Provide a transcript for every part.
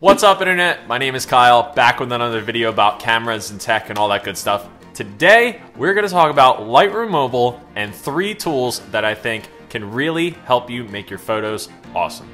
What's up internet? My name is Kyle, back with another video about cameras and tech and all that good stuff. Today, we're gonna talk about Lightroom Mobile and three tools that I think can really help you make your photos awesome.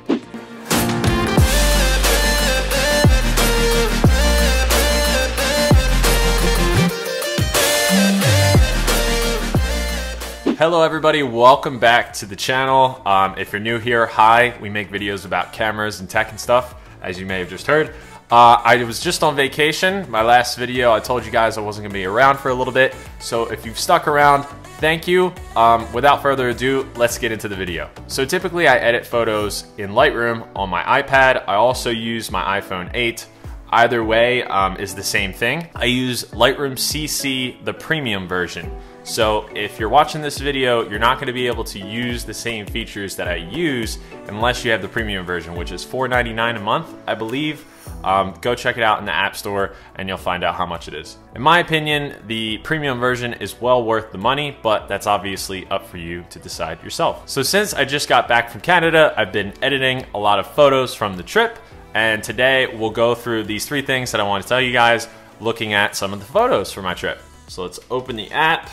Hello everybody, welcome back to the channel. Um, if you're new here, hi, we make videos about cameras and tech and stuff, as you may have just heard. Uh, I was just on vacation. My last video, I told you guys I wasn't gonna be around for a little bit. So if you've stuck around, thank you. Um, without further ado, let's get into the video. So typically I edit photos in Lightroom on my iPad. I also use my iPhone 8 Either way um, is the same thing. I use Lightroom CC, the premium version. So if you're watching this video, you're not gonna be able to use the same features that I use unless you have the premium version, which is $4.99 a month, I believe. Um, go check it out in the App Store and you'll find out how much it is. In my opinion, the premium version is well worth the money, but that's obviously up for you to decide yourself. So since I just got back from Canada, I've been editing a lot of photos from the trip and today we'll go through these three things that I want to tell you guys looking at some of the photos for my trip. So let's open the app.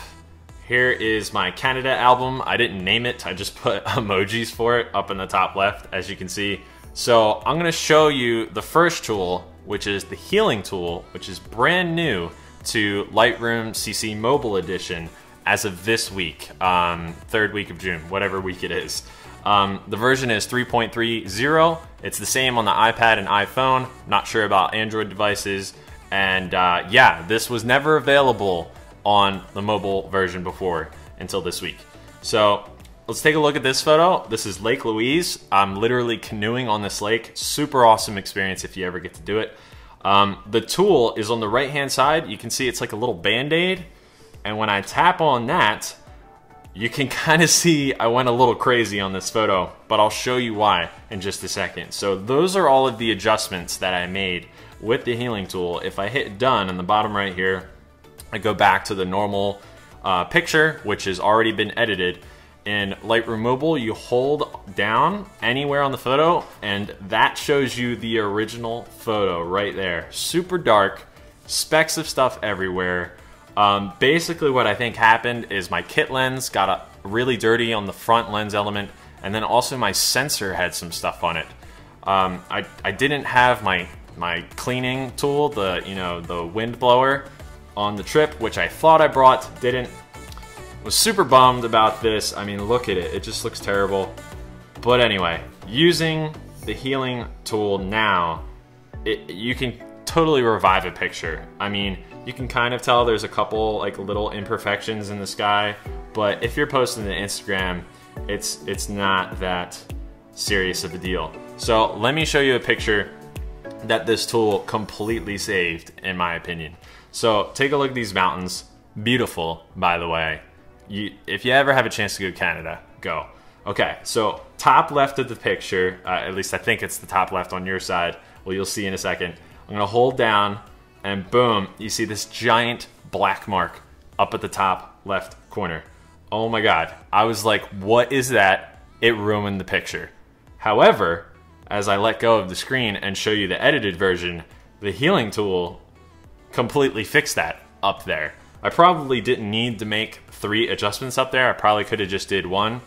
Here is my Canada album. I didn't name it, I just put emojis for it up in the top left, as you can see. So I'm gonna show you the first tool, which is the healing tool, which is brand new to Lightroom CC Mobile Edition as of this week, um, third week of June, whatever week it is. Um, the version is 3.30. It's the same on the iPad and iPhone. Not sure about Android devices. And uh, yeah, this was never available on the mobile version before until this week. So let's take a look at this photo. This is Lake Louise. I'm literally canoeing on this lake. Super awesome experience if you ever get to do it. Um, the tool is on the right hand side. You can see it's like a little band-aid. And when I tap on that, you can kind of see I went a little crazy on this photo, but I'll show you why in just a second. So those are all of the adjustments that I made with the healing tool. If I hit done in the bottom right here, I go back to the normal uh, picture, which has already been edited. In Lightroom Mobile, you hold down anywhere on the photo, and that shows you the original photo right there. Super dark, specks of stuff everywhere. Um, basically, what I think happened is my kit lens got a, really dirty on the front lens element, and then also my sensor had some stuff on it. Um, I, I didn't have my my cleaning tool, the you know the wind blower, on the trip, which I thought I brought, didn't. Was super bummed about this. I mean, look at it; it just looks terrible. But anyway, using the healing tool now, it, you can totally revive a picture. I mean, you can kind of tell there's a couple like little imperfections in the sky, but if you're posting to Instagram, it's it's not that serious of a deal. So let me show you a picture that this tool completely saved, in my opinion. So take a look at these mountains. Beautiful, by the way. You, if you ever have a chance to go to Canada, go. Okay, so top left of the picture, uh, at least I think it's the top left on your side. Well, you'll see in a second. I'm gonna hold down and boom, you see this giant black mark up at the top left corner. Oh my God. I was like, what is that? It ruined the picture. However, as I let go of the screen and show you the edited version, the healing tool completely fixed that up there. I probably didn't need to make three adjustments up there. I probably could have just did one.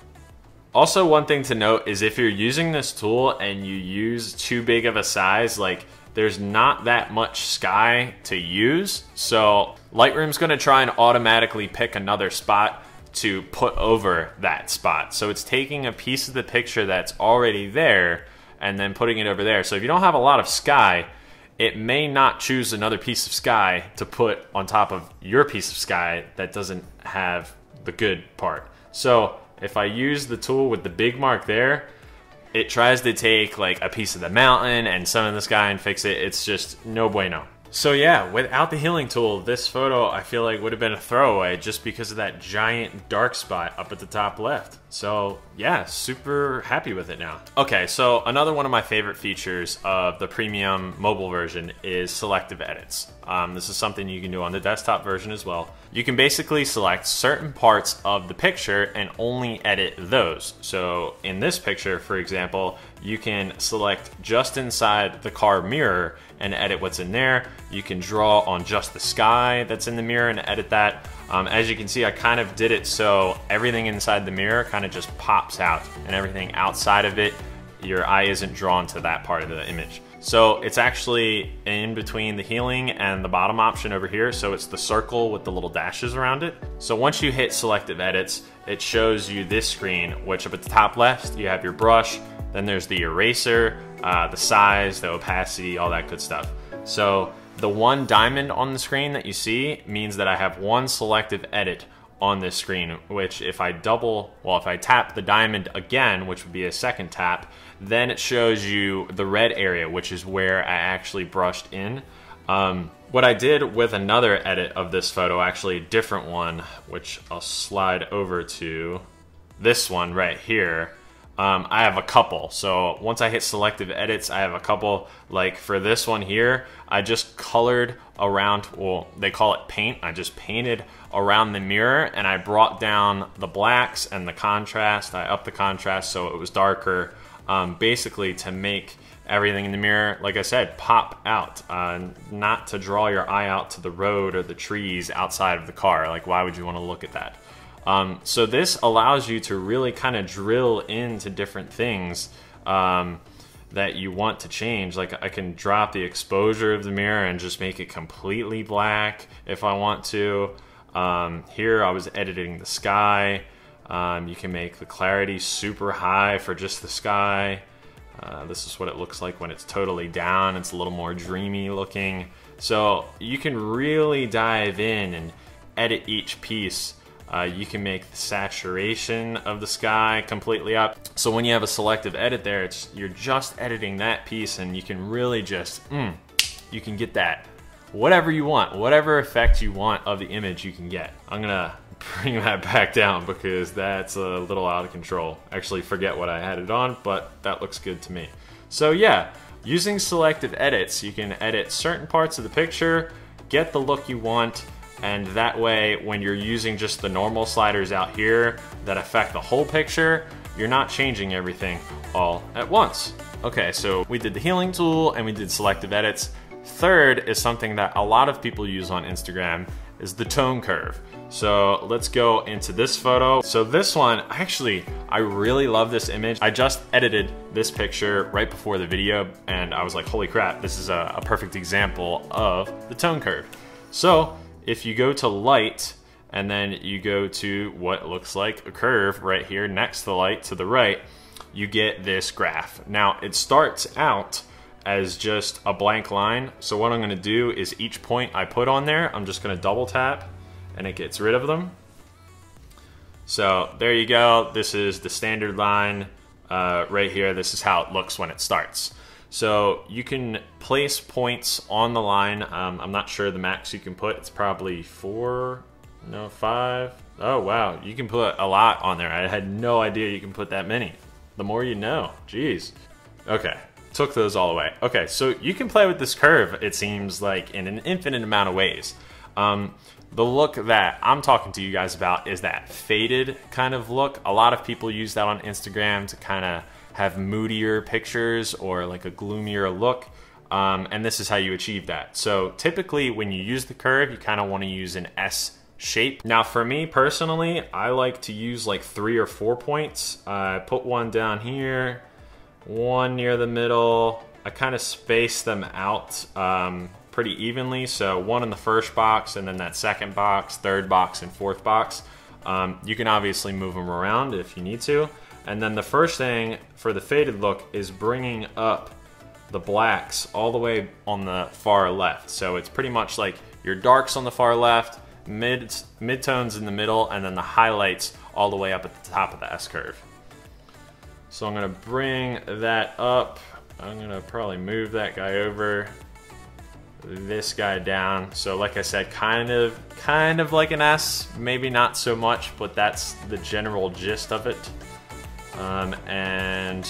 Also, one thing to note is if you're using this tool and you use too big of a size, like there's not that much sky to use. So Lightroom's gonna try and automatically pick another spot to put over that spot. So it's taking a piece of the picture that's already there and then putting it over there. So if you don't have a lot of sky, it may not choose another piece of sky to put on top of your piece of sky that doesn't have the good part. So if I use the tool with the big mark there, it tries to take like a piece of the mountain and some of the sky and fix it. It's just no bueno. So yeah, without the healing tool, this photo I feel like would have been a throwaway just because of that giant dark spot up at the top left. So yeah, super happy with it now. Okay, so another one of my favorite features of the premium mobile version is selective edits. Um, this is something you can do on the desktop version as well. You can basically select certain parts of the picture and only edit those. So in this picture, for example, you can select just inside the car mirror and edit what's in there. You can draw on just the sky that's in the mirror and edit that. Um, as you can see, I kind of did it so everything inside the mirror kind of just pops out and everything outside of it, your eye isn't drawn to that part of the image. So it's actually in between the healing and the bottom option over here. So it's the circle with the little dashes around it. So once you hit selective edits, it shows you this screen, which up at the top left, you have your brush, then there's the eraser, uh, the size, the opacity, all that good stuff. So the one diamond on the screen that you see means that I have one selective edit on this screen, which if I double, well, if I tap the diamond again, which would be a second tap, then it shows you the red area, which is where I actually brushed in. Um, what I did with another edit of this photo, actually a different one, which I'll slide over to this one right here. Um, I have a couple. So once I hit selective edits, I have a couple. Like for this one here, I just colored around, well, they call it paint. I just painted around the mirror and I brought down the blacks and the contrast. I upped the contrast so it was darker um, basically to make everything in the mirror, like I said, pop out, uh, not to draw your eye out to the road or the trees outside of the car. Like, why would you want to look at that? Um, so this allows you to really kind of drill into different things um, that you want to change. Like I can drop the exposure of the mirror and just make it completely black if I want to. Um, here I was editing the sky. Um, you can make the clarity super high for just the sky. Uh, this is what it looks like when it's totally down. It's a little more dreamy looking. So you can really dive in and edit each piece. Uh, you can make the saturation of the sky completely up. So when you have a selective edit there, it's you're just editing that piece and you can really just, mm, you can get that whatever you want, whatever effect you want of the image you can get. I'm gonna bring that back down because that's a little out of control. Actually forget what I had it on, but that looks good to me. So yeah, using selective edits, you can edit certain parts of the picture, get the look you want, and that way when you're using just the normal sliders out here that affect the whole picture, you're not changing everything all at once. Okay, so we did the healing tool and we did selective edits. Third is something that a lot of people use on Instagram is the tone curve. So let's go into this photo. So this one, actually, I really love this image. I just edited this picture right before the video and I was like, holy crap, this is a, a perfect example of the tone curve. So if you go to light and then you go to what looks like a curve right here next to the light to the right, you get this graph. Now it starts out as just a blank line. So what I'm gonna do is each point I put on there, I'm just gonna double tap and it gets rid of them. So there you go. This is the standard line uh, right here. This is how it looks when it starts. So you can place points on the line. Um, I'm not sure the max you can put. It's probably four, no, five. Oh, wow. You can put a lot on there. I had no idea you can put that many. The more you know. Jeez. Okay took those all away. Okay, so you can play with this curve, it seems like, in an infinite amount of ways. Um, the look that I'm talking to you guys about is that faded kind of look. A lot of people use that on Instagram to kind of have moodier pictures or like a gloomier look. Um, and this is how you achieve that. So typically when you use the curve, you kind of want to use an S shape. Now for me personally, I like to use like three or four points. I uh, put one down here, one near the middle. I kind of space them out um, pretty evenly. So one in the first box and then that second box, third box, and fourth box. Um, you can obviously move them around if you need to. And then the first thing for the faded look is bringing up the blacks all the way on the far left. So it's pretty much like your darks on the far left, mid midtones in the middle, and then the highlights all the way up at the top of the S-curve. So I'm gonna bring that up. I'm gonna probably move that guy over, this guy down. So like I said, kind of, kind of like an S, maybe not so much, but that's the general gist of it. Um, and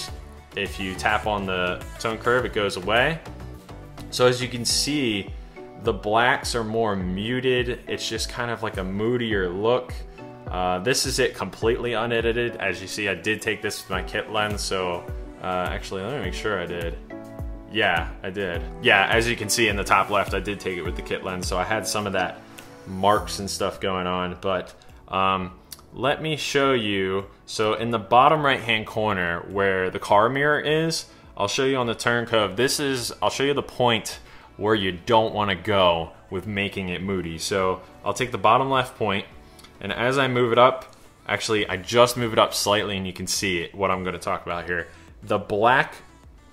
if you tap on the tone curve, it goes away. So as you can see, the blacks are more muted. It's just kind of like a moodier look. Uh, this is it completely unedited. As you see, I did take this with my kit lens, so uh, actually, let me make sure I did. Yeah, I did. Yeah, as you can see in the top left, I did take it with the kit lens, so I had some of that marks and stuff going on, but um, let me show you. So in the bottom right hand corner where the car mirror is, I'll show you on the tone curve. This is, I'll show you the point where you don't want to go with making it moody. So I'll take the bottom left point, and as I move it up, actually I just move it up slightly and you can see it, what I'm going to talk about here. The black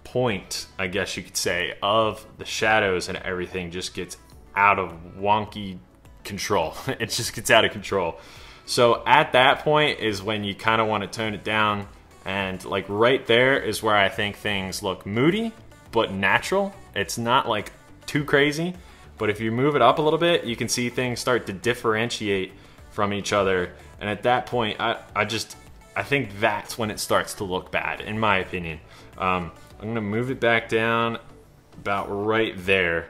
point, I guess you could say, of the shadows and everything just gets out of wonky control. it just gets out of control. So at that point is when you kind of want to tone it down. And like right there is where I think things look moody, but natural. It's not like too crazy. But if you move it up a little bit, you can see things start to differentiate from each other. And at that point, I, I just, I think that's when it starts to look bad, in my opinion. Um, I'm gonna move it back down about right there.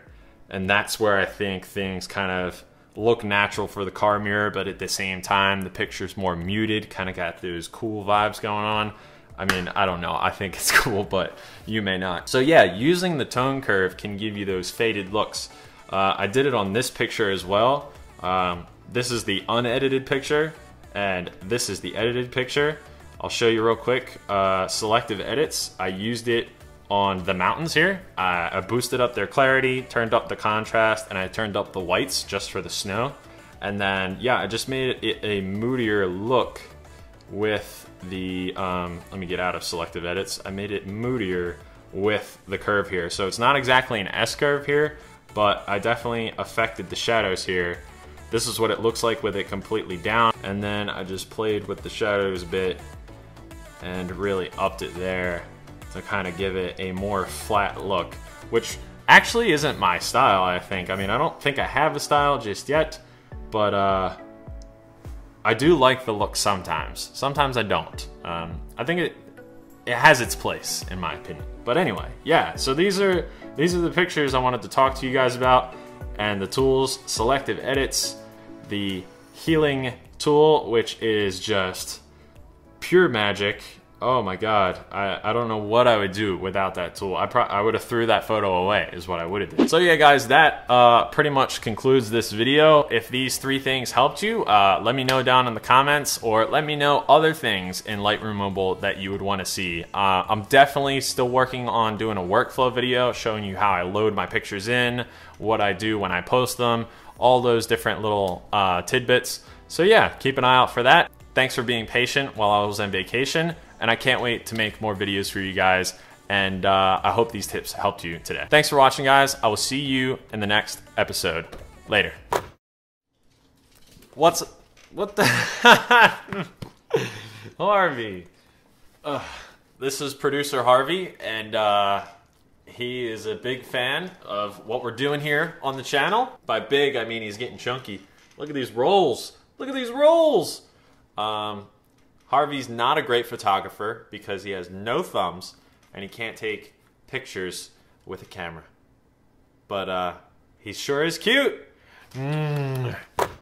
And that's where I think things kind of look natural for the car mirror, but at the same time, the picture's more muted, kind of got those cool vibes going on. I mean, I don't know. I think it's cool, but you may not. So yeah, using the tone curve can give you those faded looks. Uh, I did it on this picture as well. Um, this is the unedited picture, and this is the edited picture. I'll show you real quick. Uh, selective edits, I used it on the mountains here. I, I boosted up their clarity, turned up the contrast, and I turned up the whites just for the snow. And then, yeah, I just made it a moodier look with the, um, let me get out of selective edits. I made it moodier with the curve here. So it's not exactly an S curve here, but I definitely affected the shadows here. This is what it looks like with it completely down. And then I just played with the shadows a bit and really upped it there to kind of give it a more flat look, which actually isn't my style, I think. I mean, I don't think I have a style just yet, but uh, I do like the look sometimes. Sometimes I don't. Um, I think it it has its place, in my opinion. But anyway, yeah. So these are these are the pictures I wanted to talk to you guys about, and the tools: selective edits, the healing tool, which is just pure magic Oh my god, I, I don't know what I would do without that tool. I pro I would have threw that photo away is what I would have did. So yeah guys, that uh, pretty much concludes this video. If these three things helped you, uh, let me know down in the comments or let me know other things in Lightroom Mobile that you would want to see. Uh, I'm definitely still working on doing a workflow video showing you how I load my pictures in, what I do when I post them, all those different little uh, tidbits. So yeah, keep an eye out for that. Thanks for being patient while I was on vacation and I can't wait to make more videos for you guys. And uh, I hope these tips helped you today. Thanks for watching, guys. I will see you in the next episode. Later. What's what the Harvey? Uh, this is producer Harvey, and uh, he is a big fan of what we're doing here on the channel. By big, I mean he's getting chunky. Look at these rolls. Look at these rolls. Um, Harvey's not a great photographer because he has no thumbs and he can't take pictures with a camera. But uh, he sure is cute. Mm.